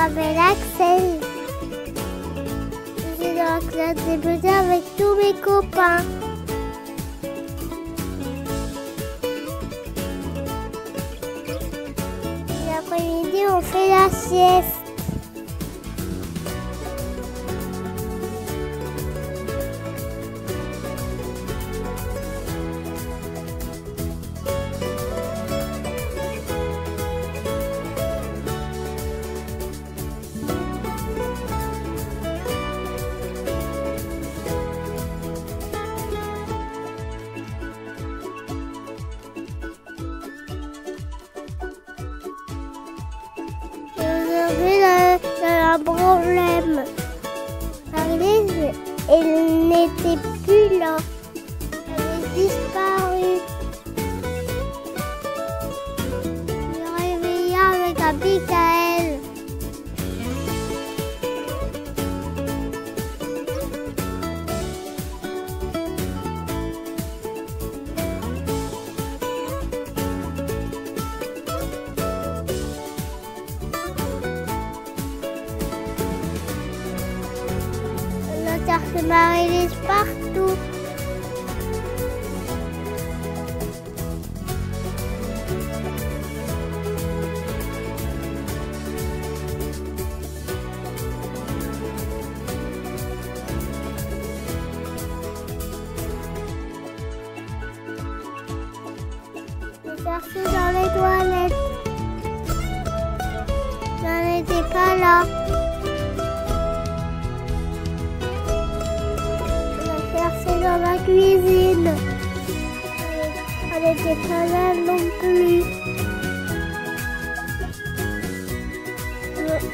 m'appelle Axel. Je suis dans la classe avec tous mes copains. L'après-midi, on fait la sieste. Problème. Marlise, elle n'était plus là. Cherche Marie-Lise partout. Cherche dans les toilettes. Elle n'était pas là. Pas là non plus.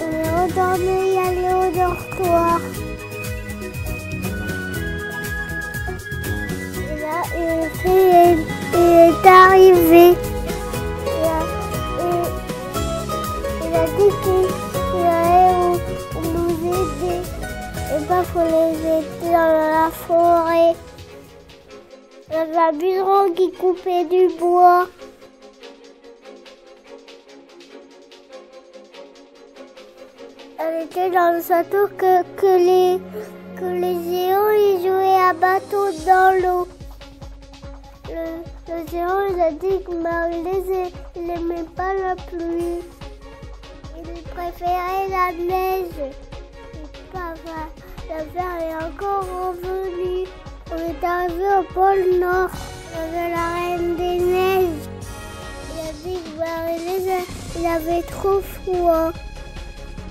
On est retourné y aller au dortoir. Et là, il est, il est arrivé. Il a, il- a dit qu'il allait nous aider. Et pas faut les aider dans la forêt. Il y avait un qui coupait du bois. Elle était dans le château que, que les, que les géants ils jouaient à bateau dans l'eau. Le, géant il a dit que Marie-Lise n'aimait pas la pluie. Il préférait la neige. Papa, la mer est encore revenue. On est arrivé au pôle Nord. Il avait la reine des neiges. Il a dit il avait trop froid.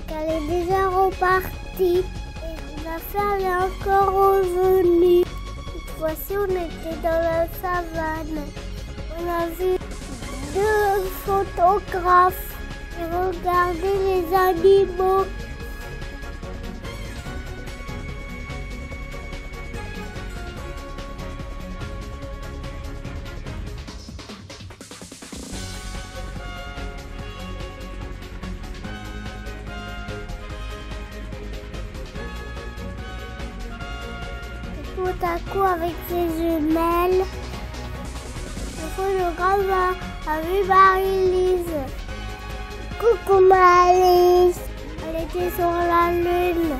Qu'elle est déjà repartie. Et la femme est encore revenue. Cette fois-ci, on était dans la savane. On a vu deux photographes qui regardaient les animaux. Tout à coup, avec ses jumelles, le photographe a vu Marie-Lise. Coucou Marie-Lise. Elle était sur la lune.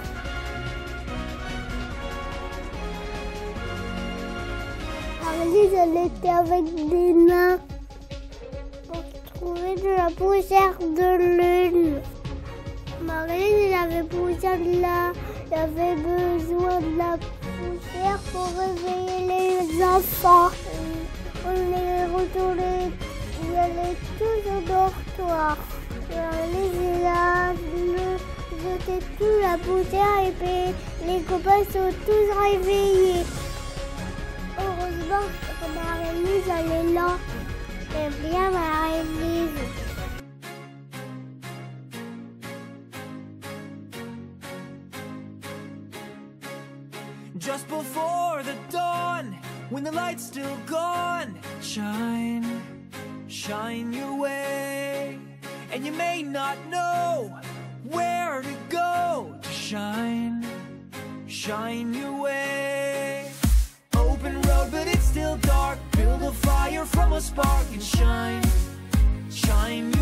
Marie-Lise, elle était avec des nains pour trouver de la poussière de lune. Marie-Lise, elle avait besoin de la, elle avait besoin de la pour réveiller les enfants. On les retournait, ils allaient tous au dortoir. Marie-Lise, elle a le- jeté toute la poussière et puis les copains sont tous réveillés. Heureusement que Marie-Lise, elle est là. J'aime bien Marie-Lise. Just before the dawn, when the light's still gone, shine, shine your way. And you may not know where to go to shine, shine your way. Open road, but it's still dark. Build a fire from a spark and shine, shine